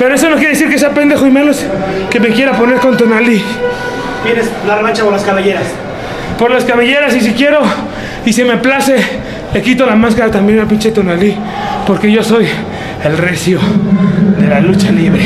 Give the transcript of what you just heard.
Pero eso no quiere decir que sea pendejo y menos que me quiera poner con Tonali. Tienes la revancha por las cabelleras. Por las cabelleras y si quiero y si me place, le quito la máscara también al pinche Tonali. Porque yo soy el recio de la lucha libre.